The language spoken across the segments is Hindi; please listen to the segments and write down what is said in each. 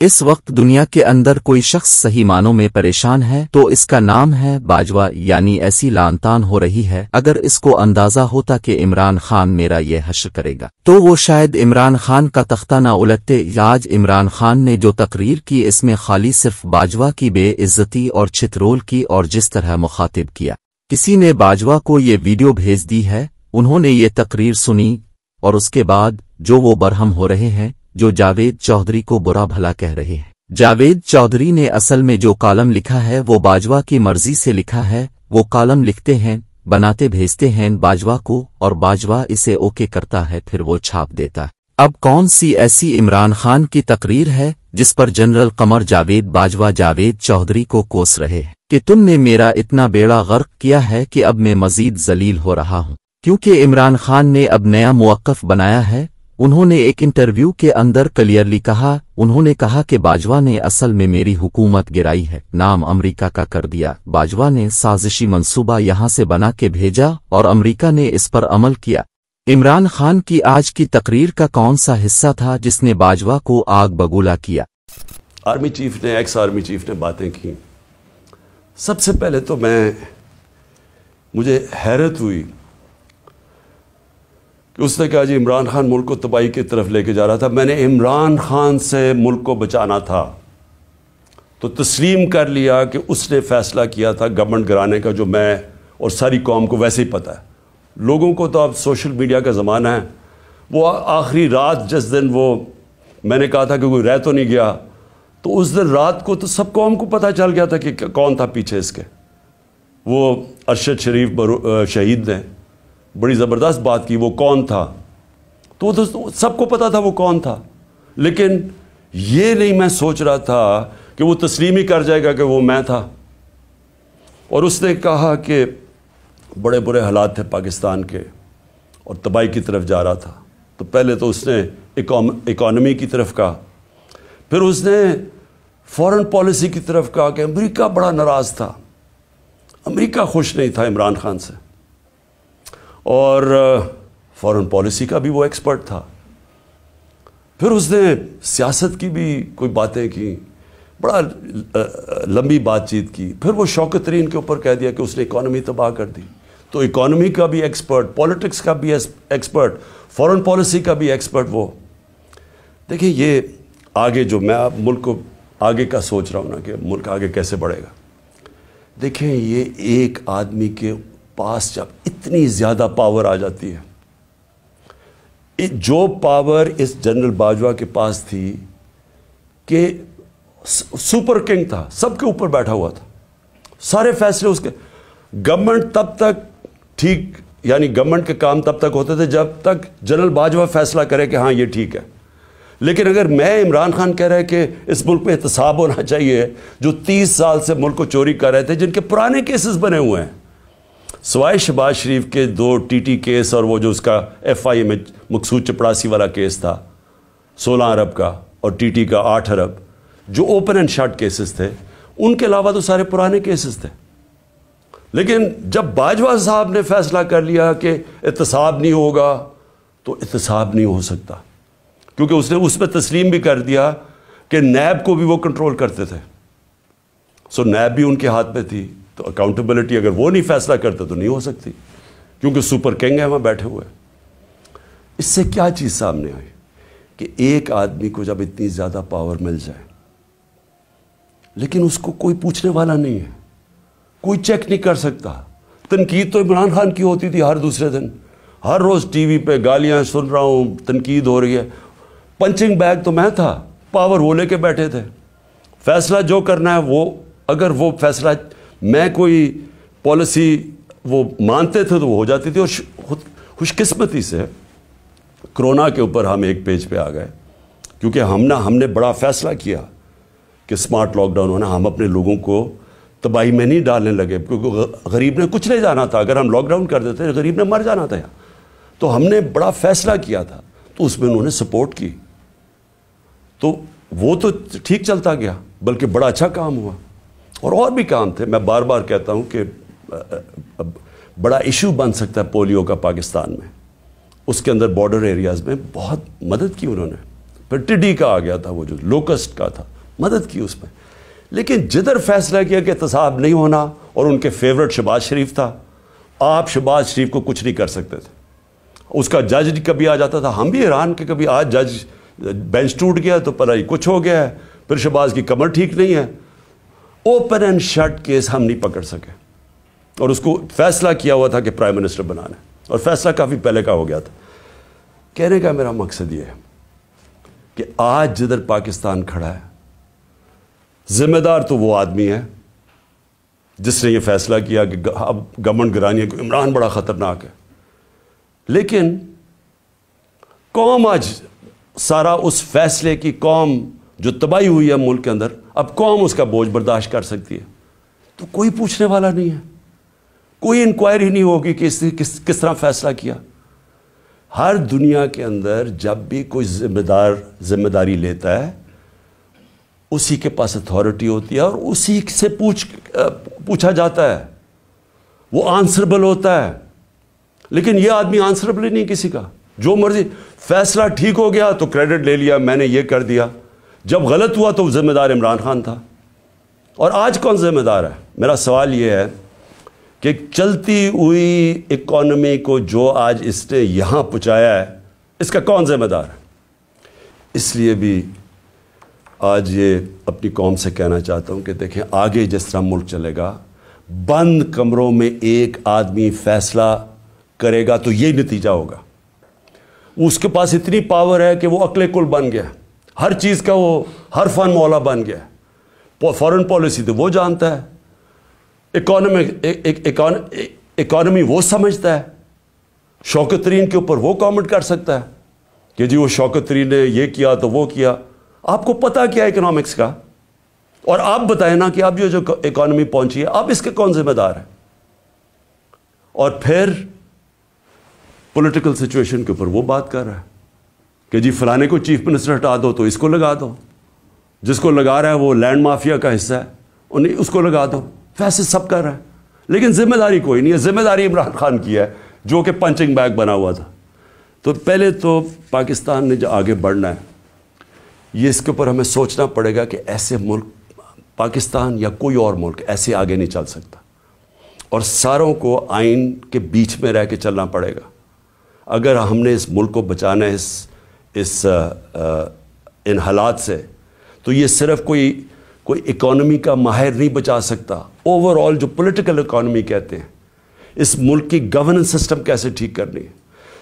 इस वक्त दुनिया के अंदर कोई शख्स सही मानों में परेशान है तो इसका नाम है बाजवा, यानी ऐसी लानतान हो रही है। अगर इसको अंदाज़ा होता कि इमरान खान मेरा ये हश्र करेगा तो वो शायद इमरान खान का तख्ता ना उलटते। आज इमरान खान ने जो तकरीर की, इसमें खाली सिर्फ़ बाजवा की बेइज्जती और छितरोल की और जिस तरह मुखातिब किया। किसी ने बाजवा को ये वीडियो भेज दी है, उन्होंने ये तकरीर सुनी, और उसके बाद जो वो बरहम हो रहे हैं जो जावेद चौधरी को बुरा भला कह रहे हैं। जावेद चौधरी ने असल में जो कॉलम लिखा है, वो बाजवा की मर्ज़ी से लिखा है। वो कॉलम लिखते हैं, बनाते भेजते हैं बाजवा को, और बाजवा इसे ओके करता है, फिर वो छाप देता है। अब कौन सी ऐसी इमरान खान की तकरीर है, जिस पर जनरल कमर जावेद, बाजवा जावेद चौधरी को कोस रहे हैं? कि तुमने मेरा इतना बेड़ा गर्क किया है कि अब मैं मजीद जलील हो रहा हूँ। क्योंकि इमरान खान ने अब नया मुवक्फ बनाया है उन्होंने एक इंटरव्यू के अंदर क्लियरली कहा, उन्होंने कहा कि बाजवा ने असल में मेरी हुकूमत गिराई है, नाम अमेरिका का कर दिया। बाजवा ने साजिशी मंसूबा यहाँ से बना के भेजा और अमेरिका ने इस पर अमल किया। इमरान खान की आज की तकरीर का कौन सा हिस्सा था जिसने बाजवा को आग बगूला किया? आर्मी चीफ ने, एक्स आर्मी चीफ ने बातें की। सबसे पहले तो मैं, मुझे हैरत हुई कि उसने कहा, जी, इमरान खान मुल्क को तबाही की तरफ़ लेके जा रहा था। मैंने इमरान खान से मुल्क को बचाना था। तो तस्लीम कर लिया कि उसने फैसला किया था गवर्नमेंट गिराने का, जो मैं और सारी कौम को वैसे ही पता है। लोगों को तो अब सोशल मीडिया का ज़माना है। वो आखिरी रात जिस दिन वो, मैंने कहा था कि कोई रह तो नहीं गया तो उस दिन रात को तो सब कौम को पता चल गया था कि कौन था पीछे इसके। वो अरशद शरीफ शहीद ने बड़ी ज़बरदस्त बात की, वो कौन था? तो तो सबको पता था वो कौन था। लेकिन ये नहीं मैं सोच रहा था कि वो तस्लीम ही कर जाएगा कि वो मैं था। और उसने कहा कि बड़े बुरे हालात थे पाकिस्तान के और तबाही की तरफ़ जा रहा था। तो पहले तो उसने इकॉनमी की तरफ़ कहा। फिर उसने फॉरेन पॉलिसी की तरफ़ कहा कि अमेरिका बड़ा नाराज़ था। अमेरिका खुश नहीं था इमरान खान से। और फॉरेन पॉलिसी का भी वो एक्सपर्ट था। फिर उसने सियासत की भी कोई बातें की, बड़ा लंबी बातचीत की। फिर वो शौकत तरीन के ऊपर कह दिया कि उसने इकॉनमी तबाह कर दी। तो इकॉनमी का भी एक्सपर्ट पॉलिटिक्स का भी एक्सपर्ट फॉरेन पॉलिसी का भी एक्सपर्ट वो। देखिए, ये आगे जो मैं आप मुल्क को आगे का सोच रहा हूँ ना कि मुल्क आगे कैसे बढ़ेगा। देखें ये एक आदमी के पास जब इतनी ज़्यादा पावर आ जाती है। जो पावर इस जनरल बाजवा के पास थी, कि सुपर किंग था, सबके ऊपर बैठा हुआ था। सारे फैसले उसके गवर्नमेंट तब तक ठीक, यानी गवर्नमेंट के काम तब तक होते थे जब तक जनरल बाजवा फैसला करे कि हाँ ये ठीक है। लेकिन अगर मैं, इमरान खान कह रहा है कि इस मुल्क में एहतसाब होना चाहिए, जो तीस साल से मुल्क को चोरी कर रहे थे, जिनके पुराने केसेस बने हुए हैं सवाए शबाज शरीफ के दो टीटी केस और वो जो उसका एफ़ आई में मकसूद चपड़ासी वाला केस था, सोलह अरब का और टीटी का आठ अरब, जो ओपन एंड शॉर्ट केसेस थे, उनके अलावा तो सारे पुराने केसेस थे। लेकिन जब बाजवा साहब ने फैसला कर लिया कि एहतसाब नहीं होगा तो एहतसाब नहीं हो सकता। क्योंकि उसने उस पर तस्लीम भी कर दिया कि नैब को भी वो कंट्रोल करते थे। सो नैब भी उनके हाथ में थी। तो अकाउंटेबिलिटी अगर वो नहीं फैसला करते तो नहीं हो सकती। क्योंकि सुपर किंग है, वहाँ बैठे हुए। इससे क्या चीज़ सामने आई? कि एक आदमी को जब इतनी ज़्यादा पावर मिल जाए, लेकिन उसको कोई पूछने वाला नहीं है। कोई चेक नहीं कर सकता। तनकीद तो इमरान खान की होती थी हर दूसरे दिन। हर रोज़ टीवी पे गालियाँ सुन रहा हूँ, तनकीद हो रही है। पंचिंग बैग तो मैं था पावर वो लेके बैठे थे। फैसला जो करना है वो, अगर वो फैसला मैं कोई पॉलिसी वो मानते थे तो वो हो जाती थी और खुशकिस्मती से कोरोना के ऊपर हम एक पेज पे आ गए। क्योंकि हम ना, हमने बड़ा फैसला किया कि स्मार्ट लॉकडाउन होना, हम अपने लोगों को तबाही में नहीं डालने लगे, क्योंकि गरीब ने कुछ नहीं जाना था। अगर हम लॉकडाउन कर देते गरीब ने मर जाना था तो हमने बड़ा फैसला किया था तो उसमें उन्होंने सपोर्ट की। तो वो तो ठीक चलता गया, बल्कि बड़ा अच्छा काम हुआ। और और भी काम थे। मैं बार बार कहता हूँ कि बड़ा इशू बन सकता है पोलियो का पाकिस्तान में। उसके अंदर बॉर्डर एरियाज़ में बहुत मदद की उन्होंने। फिर टिड्डी का आ गया था वो जो लोकस्ट का था, मदद की उसमें। लेकिन जिधर फैसला किया कि एहतसाब नहीं होना और उनके फेवरेट शबाज शरीफ था, आप शबाज शरीफ को कुछ नहीं कर सकते थे। उसका जज कभी आ जाता था, हम भी हैरान के कभी आज जज बेंच टूट गया तो पता ही कुछ हो गया है, फिर शबाज की कमर ठीक नहीं है। ओपन एंड शट केस हम नहीं पकड़ सके। और उसको फैसला किया हुआ था कि प्राइम मिनिस्टर बनाना और फैसला काफ़ी पहले का हो गया था। कहने का मेरा मकसद ये है कि आज जिधर पाकिस्तान खड़ा है, जिम्मेदार तो वो आदमी है जिसने ये फैसला किया कि अब गवर्नमेंट गिरानी को इमरान बड़ा ख़तरनाक है। लेकिन कौम आज सारा उस फैसले की कौम जो तबाही हुई है मुल्क के अंदर अब कौम उसका बोझ बर्दाश्त कर सकती है? तो कोई पूछने वाला नहीं है। कोई इंक्वायरी नहीं होगी कि इसने किस किस तरह फैसला किया। हर दुनिया के अंदर जब भी कोई जिम्मेदार, ज़िम्मेदारी लेता है, उसी के पास अथॉरिटी होती है और उसी से पूछ पूछा जाता है। वो आंसरेबल होता है। लेकिन ये आदमी आंसरेबल ही नहीं किसी का। जो मर्ज़ी फैसला ठीक हो गया तो क्रेडिट ले लिया, मैंने ये कर दिया। जब गलत हुआ तो जिम्मेदार इमरान खान था। और आज कौन जिम्मेदार है? मेरा सवाल ये है कि चलती हुई इकॉनमी को जो आज इसने यहाँ पहुँचाया है, इसका कौन जिम्मेदार है? इसलिए भी आज ये अपनी कौम से कहना चाहता हूँ कि देखें, आगे जिस तरह मुल्क चलेगा, बंद कमरों में एक आदमी फैसला करेगा तो यही नतीजा होगा। उसके पास इतनी पावर है कि वो अकले कुल बन गया। हर चीज़ का वो, हर फन मौला बन गया। फॉरेन पॉलिसी तो वो जानता है। इकोनॉमिक इकोनॉमी वो समझता है। शौकत तरीन के ऊपर वो कमेंट कर सकता है कि जी वो शौकत तरीन ने ये किया तो वो किया। आपको पता क्या इकोनॉमिक्स का? और आप बताएँ ना कि अब ये जो इकोनॉमी पहुँची है आप इसके कौन जिम्मेदार है? और फिर पॉलिटिकल सिचुएशन के ऊपर वो बात कर रहा है। कि जी फलाने को चीफ मिनिस्टर हटा दो तो इसको लगा दो। जिसको लगा रहा है वो लैंड माफिया का हिस्सा है, उन्हें उसको लगा दो। वैसे सब कर रहा है। लेकिन ज़िम्मेदारी कोई नहीं है। ज़िम्मेदारी इमरान खान की है, जो कि पंचिंग बैग बना हुआ था। तो पहले तो पाकिस्तान ने जो आगे बढ़ना है, ये इसके ऊपर हमें सोचना पड़ेगा कि ऐसे मुल्क, पाकिस्तान या कोई और मुल्क ऐसे आगे नहीं चल सकता। और सारों को आइन के बीच में रह के चलना पड़ेगा। अगर हमने इस मुल्क को बचाना है, इस इस इन हालात से। तो ये सिर्फ़ कोई कोई इकॉनमी का माहिर नहीं बचा सकता। ओवरऑल जो पॉलिटिकल इकॉनमी कहते हैं, इस मुल्क की गवर्नेंस सिस्टम कैसे ठीक करनी है?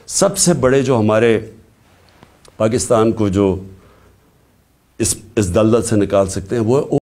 सबसे बड़े जो हमारे पाकिस्तान को जो इस इस दलदल से निकाल सकते हैं, वो